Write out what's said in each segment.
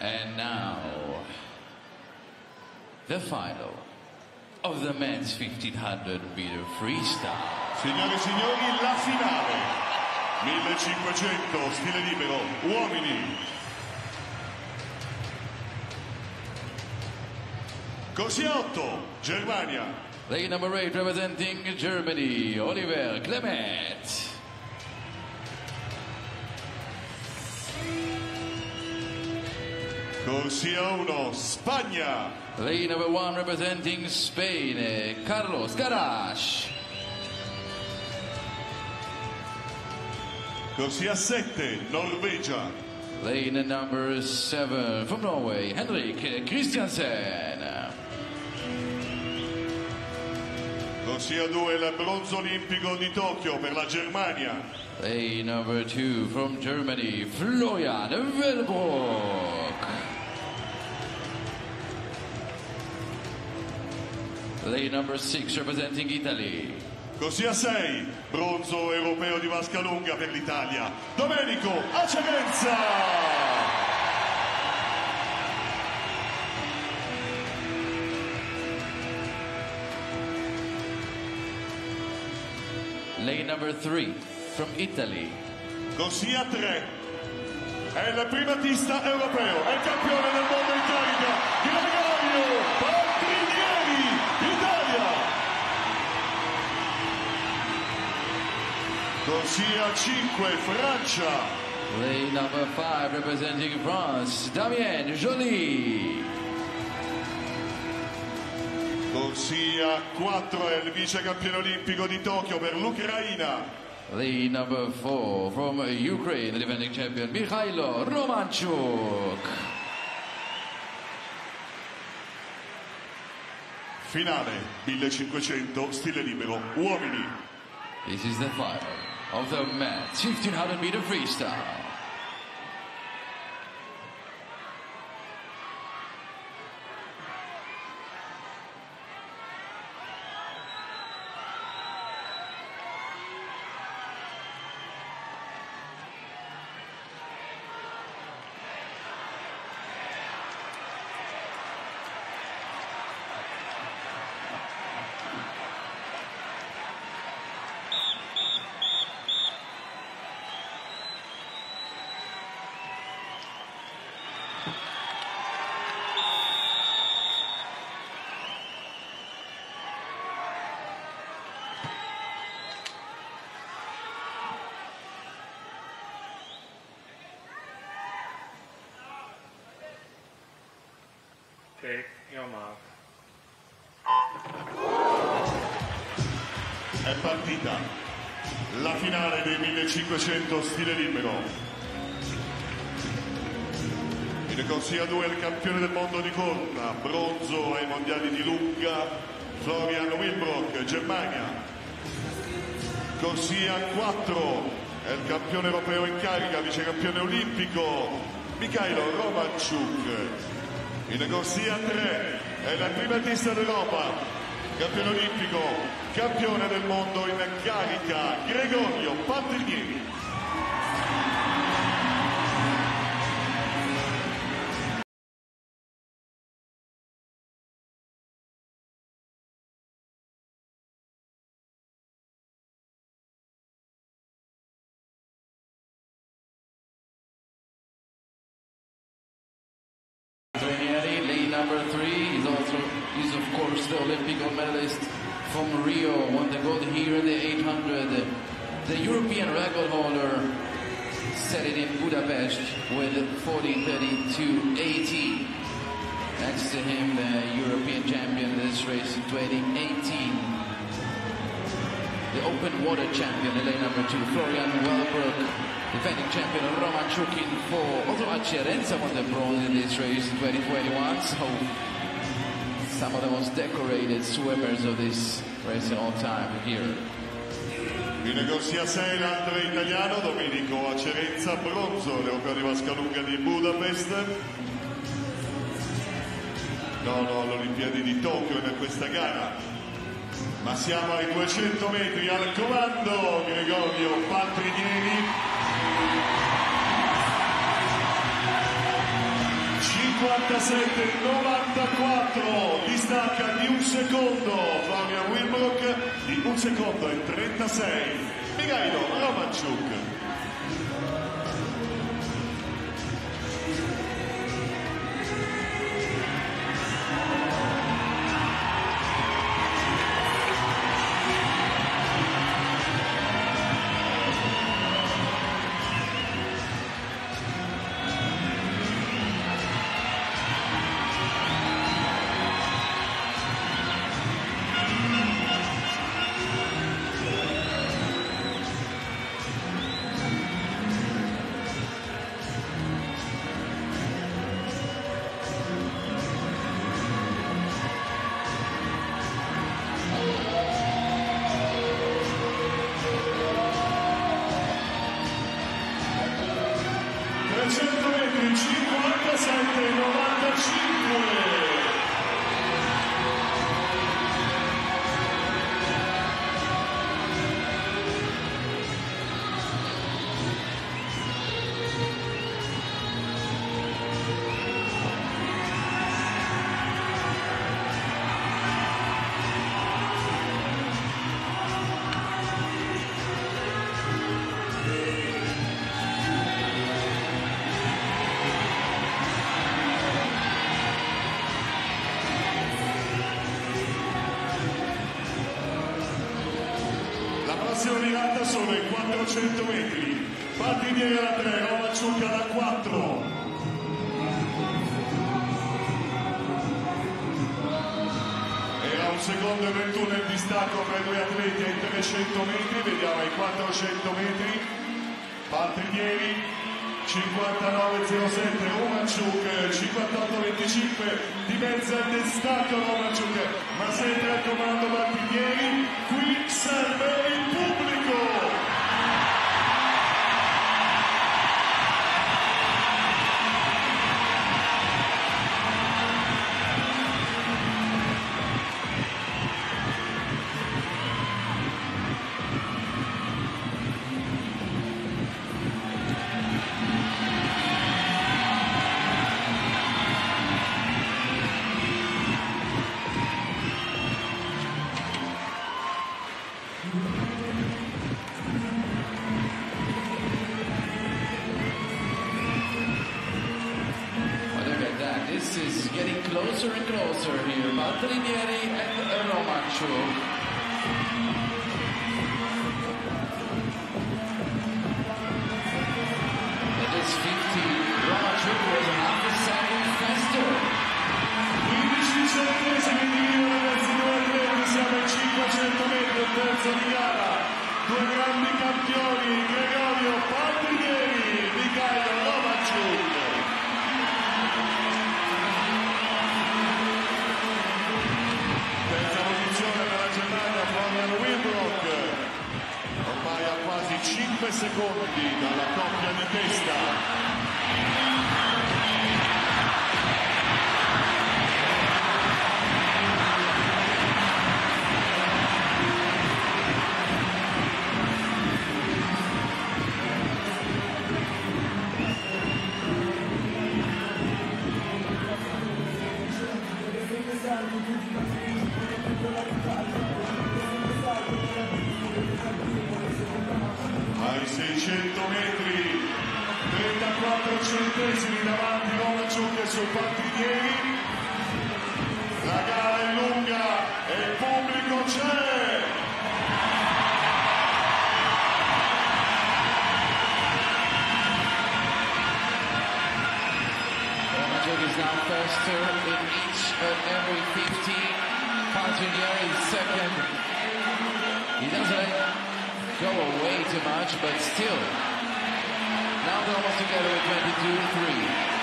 And now, the final of the men's 1500 meter freestyle. Signore e signori, la finale. 1500 stile libero, uomini. 8, Germania. Lane number 8 representing Germany, Oliver Clement. Corsia 1, Spagna. Lane number 1 representing Spain, eh, Carlos Garash. Corsia 7, Norvegia. Lane number 7 from Norway, Henrik Christiansen. Corsia 2, il bronzo olimpico di Tokyo per la Germania. Lane number 2 from Germany, Florian Wellbrook. Lane number 6 representing Italy. Corsia 6, bronzo europeo di vasca lunga per l'Italia. Domenico Acerenza. Lane number 3 from Italy. Corsia 3, è il primatista europeo, è il campione del mondo in carica, Gregorio Paltrinieri, Italia. Corsia 5, Francia. Lane number 5 representing France, Damien Joly. Corsia 4 è il vice campione olimpico di Tokyo per l'Ucraina. Lane number 4 from Ukraine, the defending champion, Mikhailo Romanchuk. Finale 1500 stile libero uomini. This is the final of the men's 1500 meter freestyle. Your mark. È partita la finale dei 1500 stile libero. In corsia 2 il campione del mondo di corna, bronzo ai mondiali di lunga, Florian Wilbrock, Germania. Corsia 4 è il campione europeo in carica, vice campione olimpico, Mikhailo Romanchuk. In corsia 3 è la primatista d'Europa, campione olimpico, campione del mondo in carica, Gregorio Pantiglieri. Olympic gold medalist from Rio, won the gold here in the 800. The European record holder set it in Budapest with 40-32-80. Next to him, the European champion this race in 2018. The open water champion, the lane number two, Florian Wellbrook. Defending champion Roman Chukin for also Acerenza won the bronze in this race in 2021. So some of the most decorated swimmers of this race in all time here. In corsia 6 l'altro italiano, Domenico Acerenza, bronzo, l'Europeo di vasca lunga di Budapest. No, no, all'Olimpiadi di Tokyo in questa gara. Ma siamo ai 200 metri al comando, Gregorio Paltrinieri. 57-94, distacca di un secondo Fabian Wilbrook, di un secondo e 36, Migailo Romanchuk. Sono i 400 metri. Partinieri alla 3, Roma Ciucca alla 4. Era un secondo e 21 il distacco fra i due atleti ai 300 metri, vediamo ai 400 metri. Partinieri 59.07 Romanciuk 58.25 di mezzo al distacco Romanciuk ma sempre al comando Martinieri qui serve il pubblico 500 metri del terzo di gara. Due grandi campioni, secondi dalla coppia di testa every 50. Partinieri is second. He doesn't go away too much, but still. Now they're almost together with 22-3.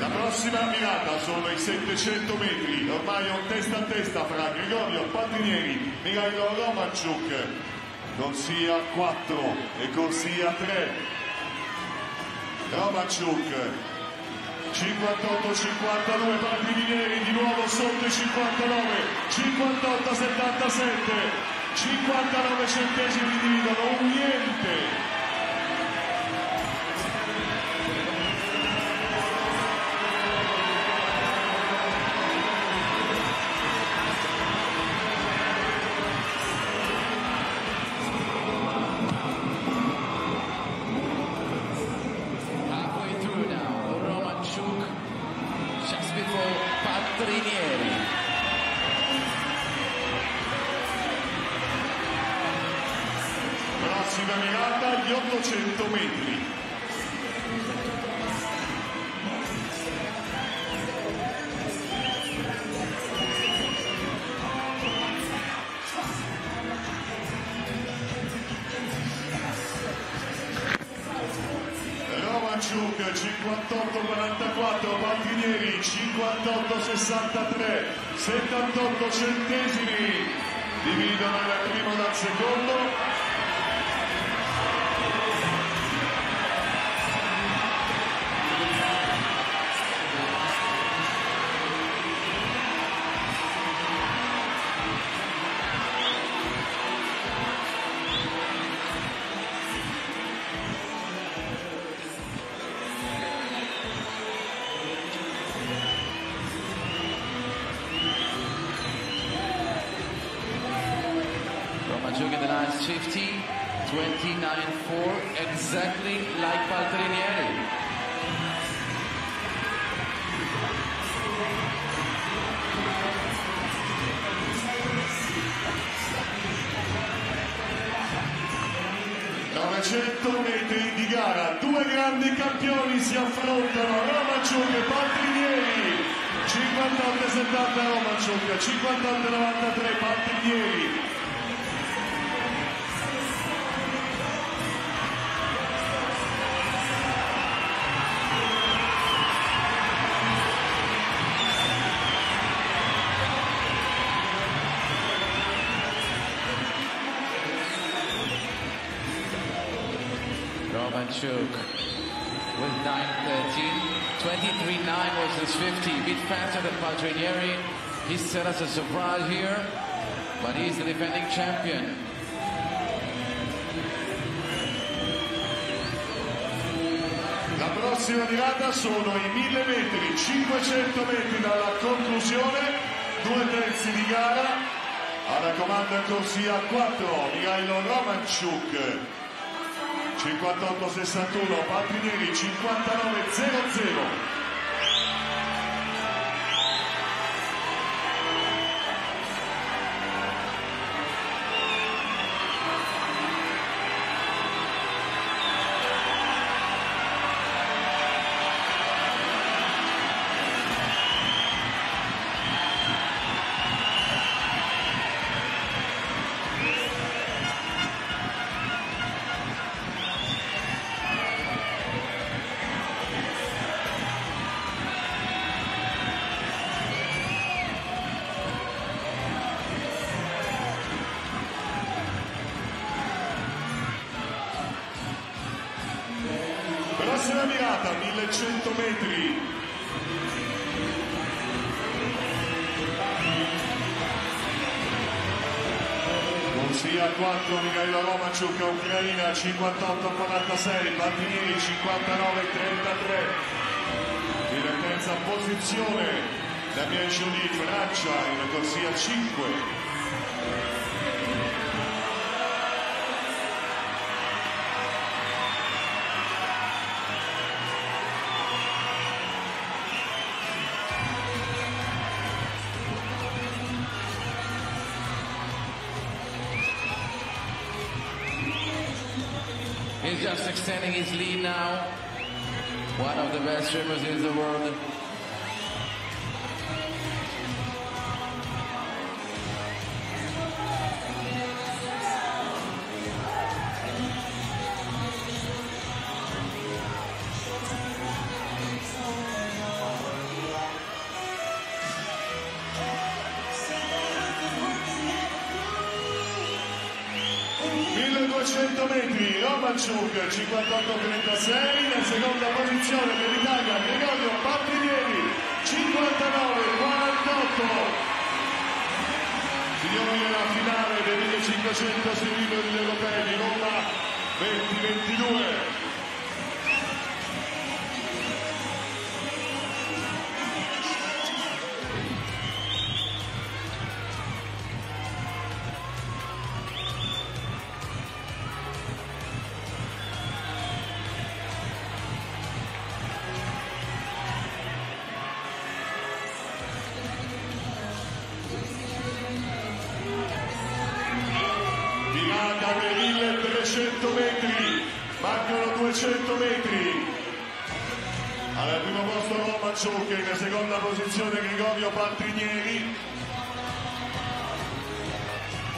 La prossima mirata sono i 700 metri, ormai un testa a testa fra Gregorio Pandinieri, Michailo Romanciuk, corsia 4 e corsia 3. Romanciuk 58-52 Partinieri di nuovo sotto i 59 58-77 59 centesimi dividono un niente. 800 metri. Romanciuk 58-44, Pattinieri 58-63, 78 centesimi dividono il primo dal secondo. Exactly like. Novecento metri di gara, due grandi campioni si affrontano, Romanciuk e Patrinieri, 58-70 Romanciuk, 58-93 Patrinieri. Faster than Patrinieri. He set us a surprise here, but he's the defending champion. La prossima virata sono i 1000 metri, 500 metri dalla conclusione, due terzi di gara. Alla comanda corsia 4, Mihailo Romanchuk, 58-61, Patrinieri 59-00. 1100 metri. Corsia 4, Mihailo Romaciuk, Ucraina 58-46, Bandinieri 59-33. In terza posizione, Damien Joly, Francia, in corsia 5. His lead now. One of the best swimmers in the world. Romanciuk 58-36, in seconda posizione per l'Italia Gregorio Pattinieri 59-48. campioni della finale dei 1500 stili degli europei di Roma 2022. Ciocca, in seconda posizione Gregorio Paltrinieri.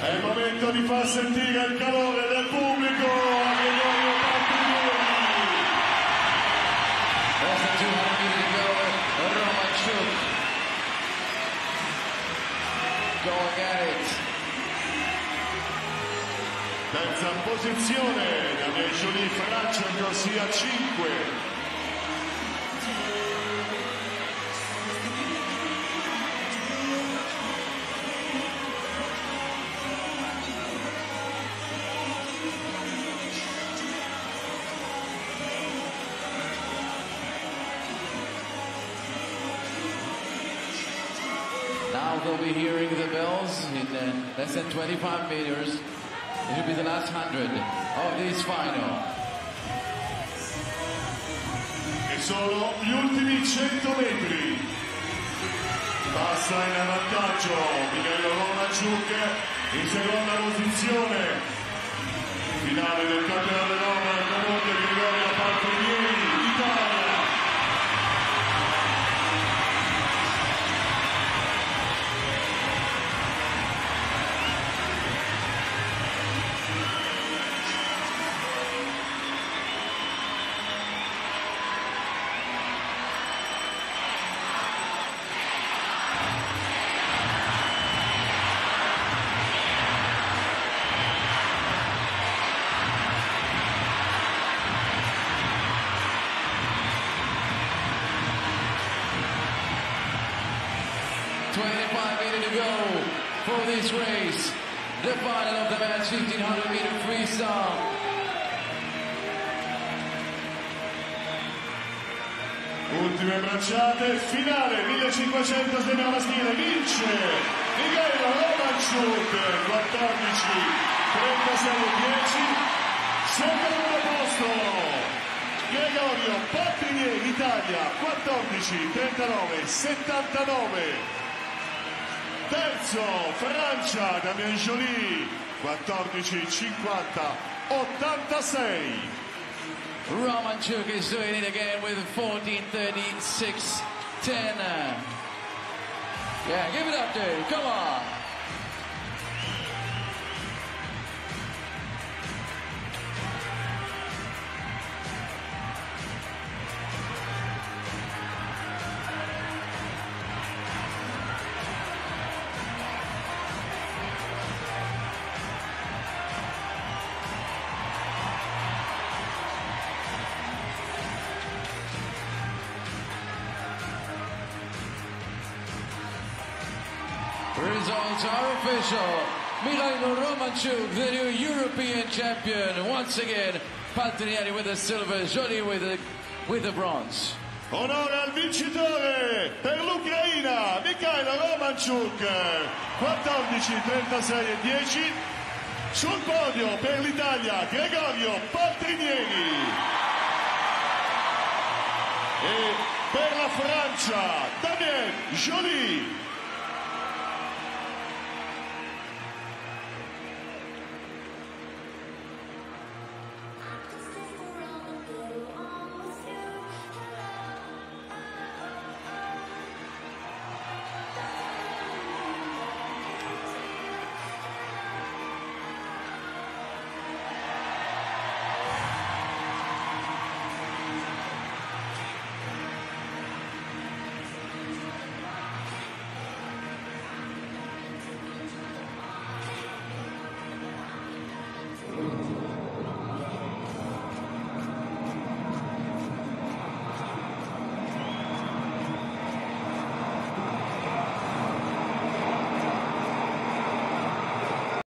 È il momento di far sentire il calore del pubblico a Gregorio Paltrinieri. Than 200 meters to go. Terza posizione, Daniel Jolie Francia in corsia 5. Be hearing the bells in uh, less than 25 meters. It will be the last 100 of this final. E sono gli ultimi 100 metri. Passa in avvantaggio Miguel Romanciuk in seconda posizione. Finale del campionato for this race. The final of the match, 1500 meter freestyle. Ultime bracciate, finale 1500 sdegno maschile, vince Miguel Romanciuk, 14, 36, 10, secondo posto Gregorio Pattinieri, Italia, 14, 39, 79. Terzo, Francia, Damien Joly, 14, 50, 86. Romanchuk is doing it again with 14, 36, 10. Yeah, give it up, dude. Come on. Official. Milailo Romanchuk, the new European champion. Once again, Paltrinieri with the silver, Jolie with the, with the bronze. Onore al vincitore per l'Ucraina, Mikhail Romanchuk, 14, 36 e 10. Sul podio per l'Italia, Gregorio Paltrinieri. E per la Francia, Damien Joly.